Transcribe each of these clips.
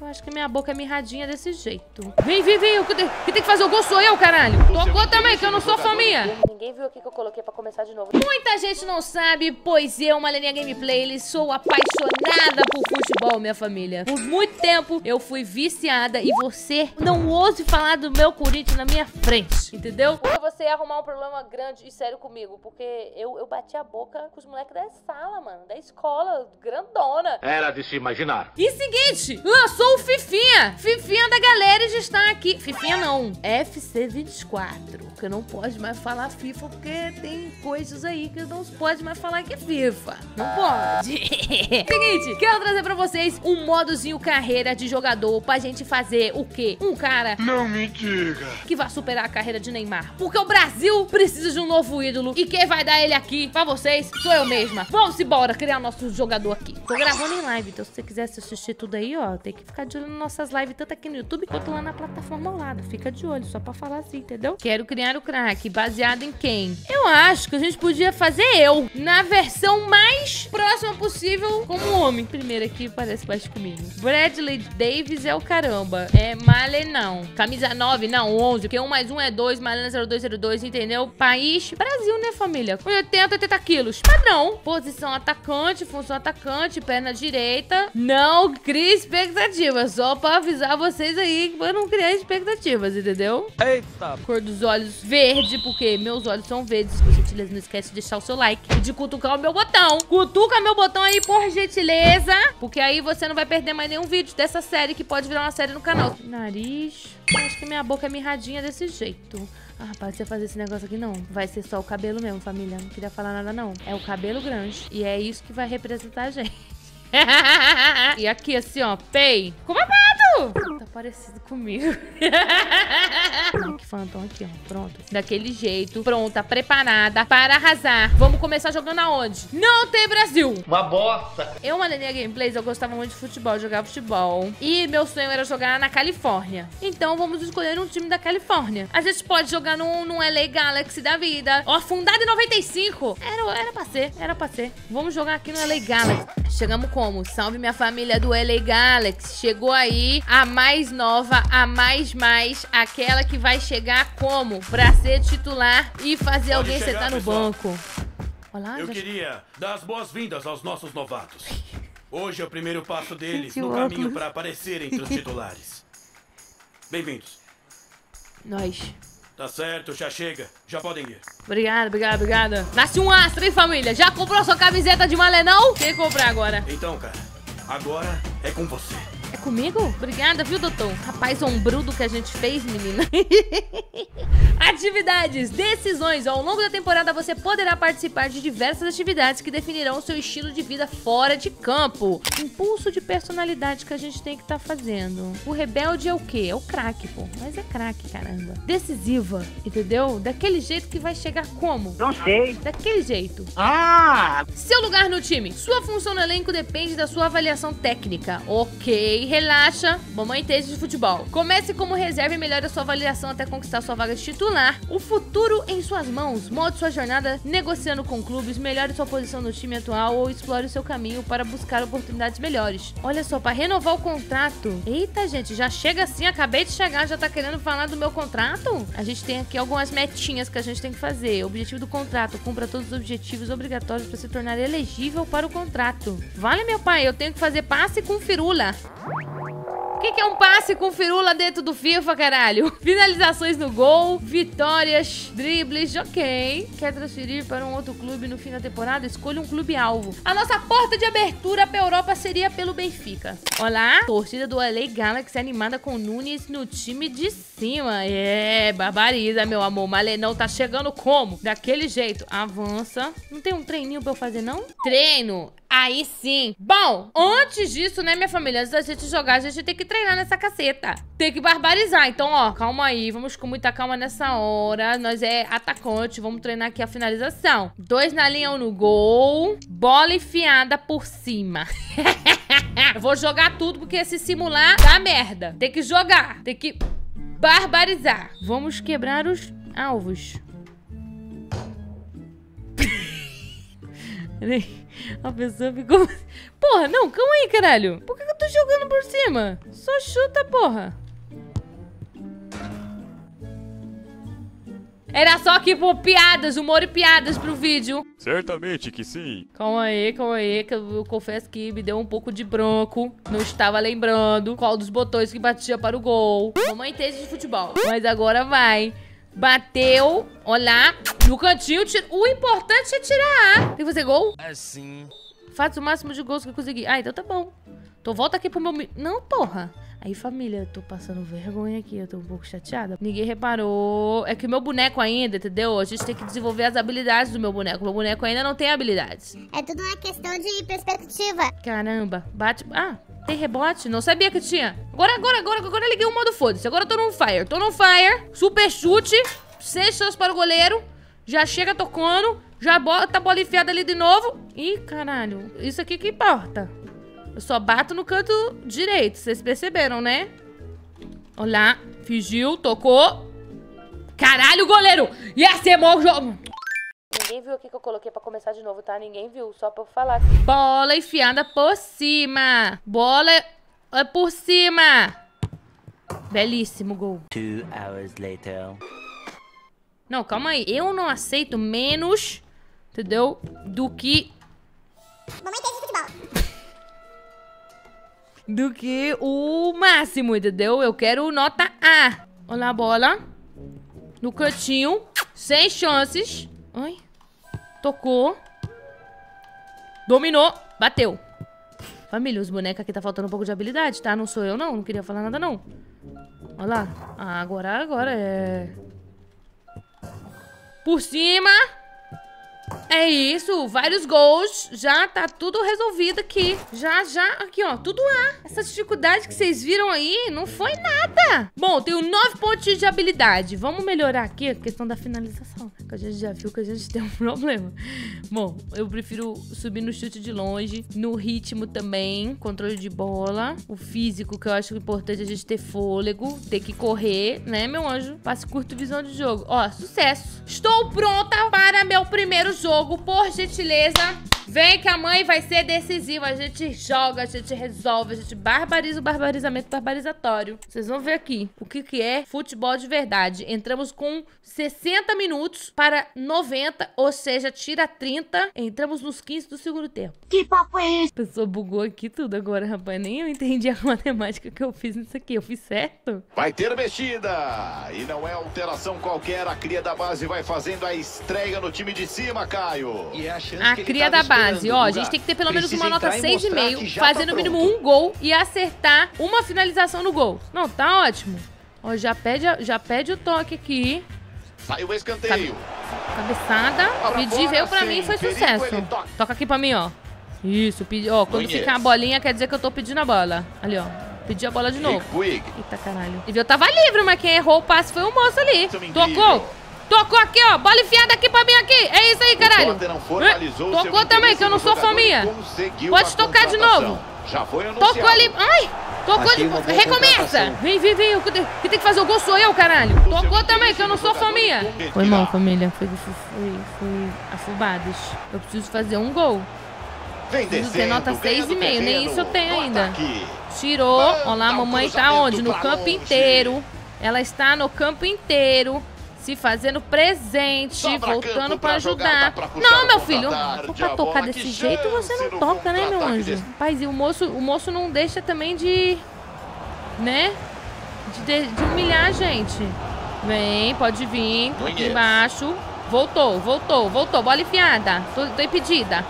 Eu acho que minha boca é mirradinha desse jeito. Vem, vem, vem. Quem tem que fazer o gol sou eu, caralho. Tocou também, que eu não sou família. Ninguém viu aqui que eu coloquei pra começar de novo. Muita gente não sabe, pois eu, Maleninha Gameplay, sou apaixonada por futebol, minha família. Por muito tempo eu fui viciada e você não ouse falar do meu Corinthians na minha frente, entendeu? Porque você ia arrumar um problema grande e sério comigo, porque eu, eu bati a boca com os moleques da sala, mano, da escola, grandona. Era de se imaginar. E seguinte, lançou o Fifinha. Fifinha da galera já está aqui. Fifinha não, FC24. Porque não pode mais falar FIFA porque tem coisas aí que não pode mais falar que é FIFA. Não pode. seguinte, quero trazer pra vocês um modozinho carreira de jogador pra gente fazer o quê? Um cara... Não me diga. Que vai superar a carreira de Neymar. Porque o Brasil precisa de um novo ídolo. E quem vai dar ele aqui pra vocês sou eu mesma. Vamos embora criar nosso jogador aqui. Tô gravando em live, então se você quiser assistir tudo aí, ó, tem que ficar de olho nas nossas lives, tanto aqui no YouTube quanto lá na plataforma ao lado. Fica de olho, só pra falar assim, entendeu? Quero criar o craque, baseado em quem? Eu acho que a gente podia fazer eu, na versão mais próxima possível como homem. Primeiro aqui, parece mais comigo. Bradley Davis é o caramba. É Male não. Camisa 9, não, 11. Porque 1 mais 1 é 2, Malena 0202, entendeu? País, Brasil, né, família? 80, 80 quilos. Padrão. Posição atacante, função atacante, perna direita. Não crie Só pra avisar vocês aí pra não criar expectativas, entendeu? Eita. Cor dos olhos verde, porque meus olhos são verdes. Por gentileza, não esquece de deixar o seu like e de cutucar o meu botão. Cutuca meu botão aí, por gentileza. Porque aí você não vai perder mais nenhum vídeo dessa série que pode virar uma série no canal. Nariz. Acho que minha boca é mirradinha desse jeito. Ah, rapaz, você fazer esse negócio aqui não. Vai ser só o cabelo mesmo, família. Não queria falar nada, não. É o cabelo grande. E é isso que vai representar a gente. e aqui, assim, ó, pei. Com babado! Parecido comigo. que Phantom aqui, ó. Pronto. Daquele jeito. Pronta, preparada para arrasar. Vamos começar jogando aonde? Não tem Brasil! Uma bosta. Eu, Maleninha Gameplays, eu gostava muito de futebol, jogar futebol. E meu sonho era jogar na Califórnia. Então vamos escolher um time da Califórnia. A gente pode jogar num, num LA Galaxy da vida. Ó, fundado em 95. Era, era pra ser, era pra ser. Vamos jogar aqui no LA Galaxy. Chegamos como? Salve minha família do LA Galaxy. Chegou aí a mais nova, a mais mais, aquela que vai chegar como? Pra ser titular e fazer alguém chegar, sentar no pessoal. banco. Olá, Eu já- queria dar as boas-vindas aos nossos novatos. Hoje é o primeiro passo deles no caminho para aparecer entre os titulares. Bem-vindos. Nós. Tá certo, já chega. Já podem ir. Obrigada, obrigada, obrigada. Nasce um astro, hein, família? Já comprou sua camiseta de malenão? Quem comprar agora? Então, cara, agora é com você. É comigo? Obrigada, viu, doutor? Rapaz ombrudo que a gente fez, menina. Atividades, decisões. Ao longo da temporada você poderá participar de diversas atividades que definirão o seu estilo de vida fora de campo. Impulso de personalidade que a gente tem que estar fazendo. O rebelde é o quê? É o craque, pô. Mas é craque, caramba. Decisiva, entendeu? Daquele jeito que vai chegar como? Não sei. Daquele jeito. Ah! Seu lugar no time. Sua função no elenco depende da sua avaliação técnica. Ok, relaxa. Mamãe entende de futebol. Comece como reserva e melhore a sua avaliação até conquistar sua vaga de titular. O futuro em suas mãos. Molde sua jornada negociando com clubes, melhore sua posição no time atual ou explore o seu caminho para buscar oportunidades melhores. Olha só, para renovar o contrato. Eita, gente, já chega assim, acabei de chegar, já tá querendo falar do meu contrato? A gente tem aqui algumas metinhas que a gente tem que fazer. Objetivo do contrato: cumpra todos os objetivos obrigatórios para se tornar elegível para o contrato. Vale, meu pai, eu tenho que fazer passe com firula. O que, que é um passe com firula dentro do FIFA, caralho? Finalizações no gol, vitórias, dribles, ok. Quer transferir para um outro clube no fim da temporada? Escolha um clube alvo. A nossa porta de abertura para Europa seria pelo Benfica. Olá, torcida do LA Galaxy animada com Nunes no time de cima. É, barbariza, meu amor. Malenão tá chegando como? Daquele jeito. Avança. Não tem um treininho pra eu fazer, não? Treino. Aí sim. Bom, antes disso, né, minha família? Antes da gente jogar, a gente tem que treinar nessa caceta. Tem que barbarizar. Então, ó, calma aí. Vamos com muita calma nessa hora. Nós é atacante. Vamos treinar aqui a finalização. Dois na linha, um no gol. Bola enfiada por cima. Eu vou jogar tudo, porque se simular dá merda. Tem que jogar. Tem que barbarizar. Vamos quebrar os alvos. A pessoa ficou. Porra, não, calma aí, caralho. Por que eu tô jogando por cima? Só chuta, porra. Era só aqui por piadas, humor e piadas pro vídeo. Certamente que sim. Calma aí, calma aí, que eu, eu confesso que me deu um pouco de bronco. Não estava lembrando qual dos botões que batia para o gol. Mamãe entende de futebol. Mas agora vai. Bateu, olhar, no cantinho. Tira... O importante é tirar A. Tem que fazer gol? Assim. Faz o máximo de gols que eu conseguir. Ah, então tá bom. Então volta aqui pro meu... Não, porra. Aí, família, eu tô passando vergonha aqui. Eu tô um pouco chateada. Ninguém reparou. É que o meu boneco ainda, entendeu? A gente tem que desenvolver as habilidades do meu boneco. Meu boneco ainda não tem habilidades. É tudo uma questão de perspectiva. Caramba, bate. Ah, tem rebote? Não sabia que tinha. Agora, agora, agora, agora eu liguei o modo foda-se. Agora eu tô no fire. Tô no fire. Super chute. Seis chances para o goleiro. Já chega tocando. Já bota a bola enfiada ali de novo. Ih, caralho. Isso aqui que importa. Eu só bato no canto direito. Vocês perceberam, né? Olha lá. Fingiu, tocou. Caralho, goleiro! Ia ser bom jogo. Ninguém viu aqui que eu coloquei pra começar de novo, tá? Ninguém viu, só pra eu falar. Bola enfiada por cima. Bola é por cima. Belíssimo gol. Two hours later. Não, calma aí. Eu não aceito menos, entendeu? Do que... Mamãe. Do que o máximo, entendeu? Eu quero nota A. Olha a bola. No cantinho. Sem chances. Ai. Tocou. Dominou. Bateu. Família, os bonecos aqui tá faltando um pouco de habilidade, tá? Não sou eu, não. Não queria falar nada, não. Olha lá. Ah, agora, agora é... Por cima. É isso, vários gols, já tá tudo resolvido aqui. Já, já, aqui ó, tudo A. Essa dificuldade que vocês viram aí não foi nada. Bom, tenho nove pontos de habilidade. Vamos melhorar aqui a questão da finalização, né? que a gente já viu que a gente tem um problema. Bom, eu prefiro subir no chute de longe, no ritmo também, controle de bola, o físico, que eu acho importante a gente ter fôlego, ter que correr, né, meu anjo? Passe curto visão de jogo. Ó, sucesso. Estou pronta para meu primeiro jogo, por gentileza. Vem que a mãe vai ser decisiva. A gente joga, a gente resolve, a gente barbariza o barbarizamento barbarizatório. Vocês vão ver aqui o que, que é futebol de verdade. Entramos com 60 minutos para 90, ou seja, tira 30. Entramos nos 15 do segundo tempo. Que papo é esse? A pessoa bugou aqui tudo agora, rapaz. Nem eu entendi a matemática que eu fiz nisso aqui. Eu fiz certo? Vai ter mexida! E não é alteração qualquer, a cria da base vai fazendo a estreia no time de cima, Caio. E é a chance A que ele cria tava da base, esperando, ó, a gente tem que ter pelo menos uma nota entrar e mostrar que 6,5, já fazer tá no mínimo um gol e acertar uma finalização no gol. Não, tá ótimo. Ó, já pede, já pede o toque aqui. Sai o escanteio. Cabeçada. Pedir veio pra sim. mim e foi sucesso. toca. Aqui pra mim, ó. Isso, pedi, ó, quando ficar a bolinha quer dizer que eu tô pedindo a bola. Ali, ó. Pedi a bola de novo. Eita caralho. E eu tava livre, mas quem errou o passe foi o moço ali. É incrível. Tocou. Tocou aqui, ó. Bola enfiada aqui pra mim aqui. É isso aí, caralho. Tocou seu também, que eu não sou conseguiu Pode tocar de novo. Já foi anunciado. Tocou ali. Ai! Tocou de Recomeça! Vem, vem, vem. Eu que tenho- que tem que fazer o gol sou eu, caralho. Tocou também, que eu não sou com Foi mal, família. Foi, foi, foi, foi afobados. Eu preciso fazer um gol. Vem Preciso ter nota ganha 6,5, do nem isso eu tenho ainda. Tirou. Olha lá, a mamãe tá onde? No campo inteiro. Ela está no campo inteiro. Se fazendo presente, Sobra voltando campo pra pra jogada, ajudar. pra Não, meu filho, contra-ataque, pra tocar desse jeito você não toca, né, meu anjo? desse- Rapaz, e o moço, o moço não deixa também de. Né? De, de- de humilhar a gente. Vem, pode vir. Aqui embaixo. Voltou, voltou, voltou. Bola enfiada. Tô, tô impedida.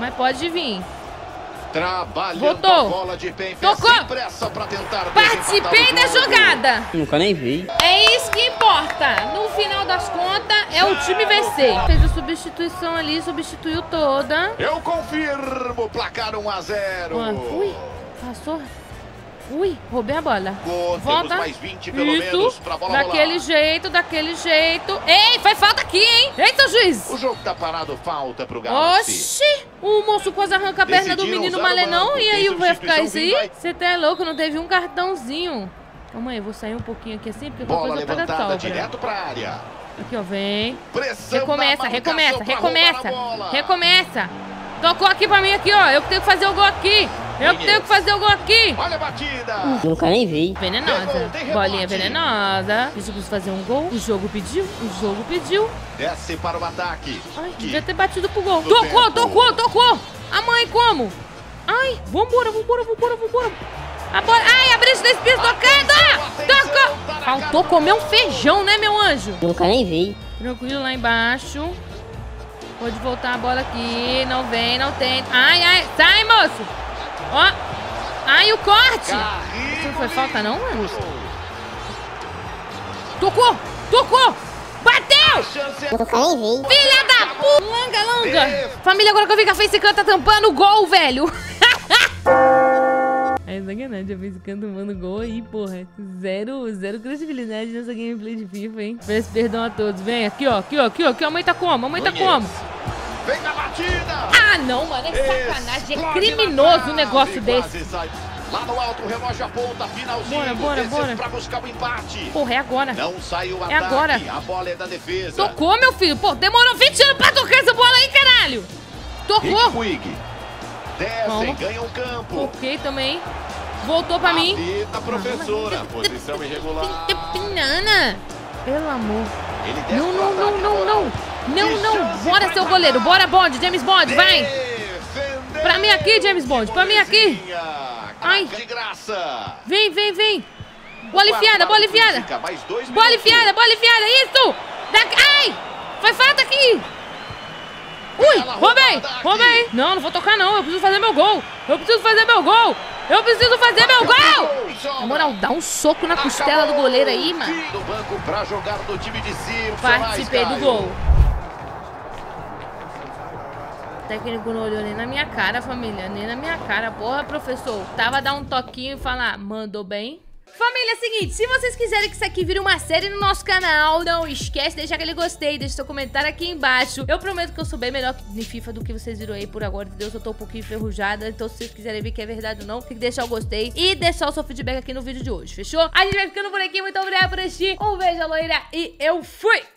Mas pode vir. Trabalhando Voltou. a bola de pé em pé, Tocou. Participei da jogada. Nunca nem vi. É isso importa. No final das contas, é o time vencer. Fez a substituição ali, substituiu toda. Eu confirmo, placar 1 a 0. Ó, Ui, passou. Ui, roubei a bola. Gol, Volta. mais 20 pelo menos Isso, pra bola daquele rolar. jeito, daquele jeito. Ei, faz falta aqui, hein? Eita, juiz. O jogo tá parado, falta pro Galaxy. Oxi! O moço quase arranca a perna do Decidiram menino usar o malenão e aí vai ficar isso aí? Você tá louco, não teve um cartãozinho. Calma aí, eu vou sair um pouquinho aqui assim, porque Bola coisa levantada sobra. direto pra área. Aqui, ó, vem. Pressão Recomeça, recomeça, recomeça. Recomeça. Tocou aqui pra mim, aqui, ó. Eu que tenho que fazer o gol aqui. Eu que tenho que fazer o gol aqui. Olha a batida. Nunca nem vi. Venenosa. Tem. Bolinha venenosa. Isso preciso fazer um gol. O jogo pediu. O jogo pediu. Desce para o ataque. Ai, Que devia ter batido pro gol. Tocou, tempo. tocou, tocou. A mãe como? Ai, vambora, vambora, vambora, vambora. A bola. Ai, a da espírito tocando. na Faltou comer um feijão, né, meu anjo? Nunca nem vi. Tranquilo lá embaixo. Pode voltar a bola aqui. Não vem, não tem. Ai, ai. Sai, moço. Ó. Ai, o corte. Isso não foi falta, não, mano? Tocou, tocou. Bateu. Nunca nem vi. Filha da puta! Langa, langa! Família, agora que eu vi que a Facecam tá tampando o gol, velho! É sacanagem, a Facecam tomando gol aí, porra. Zero, zero credibilidade nessa gameplay de FIFA, hein? Peço perdão a todos. Vem, aqui, ó, aqui, ó, aqui, ó. Aqui, a mãe tá como? A mãe tá como? Vem na batida. Ah, não, mano, é sacanagem. É criminoso um negócio desse. sai. Lá no alto, o relógio aponta, finalzinho. Bora, bora, bora. Pra buscar o empate. Porra, é agora. Não saiu o É agora. A bola é da defesa. Tocou, meu filho. Pô, demorou 20 anos pra tocar essa bola aí, caralho. Rick Tocou. Puig. Descem, ganham campo. Ok também. Voltou pra mim. Apita, professora. Posição irregular. Pinana. Pelo amor. Não, não, não, não, não. Não, não. Bora, seu goleiro. Bora, Bond. James Bond, vai. Pra mim aqui, James Bond. Pra mim aqui. Ai. Vem, vem, vem. Bola enfiada, bola enfiada. Bola enfiada, bola enfiada. Isso. Ai. Foi falta aqui. Ui, roubei, roubei. Não, não vou tocar não. Eu preciso fazer meu gol. Eu preciso fazer meu gol. Eu preciso fazer meu gol. Na moral, dá um soco na costela do goleiro aí, mano. Participei do gol. O técnico não olhou nem na minha cara, família. Nem na minha cara. Porra, professor. Tava a dar um toquinho e falar, mandou bem. Família, é o seguinte, se vocês quiserem que isso aqui vire uma série no nosso canal, não esquece de deixar aquele gostei, deixa seu comentário aqui embaixo. Eu prometo que eu sou bem melhor em FIFA do que vocês viram aí por agora, entendeu? Eu tô um pouquinho enferrujada, então se vocês quiserem ver que é verdade ou não, tem que deixar o gostei e deixar o seu feedback aqui no vídeo de hoje, fechou? A gente vai ficando por aqui, muito obrigada por assistir, um beijo, loira, e eu fui!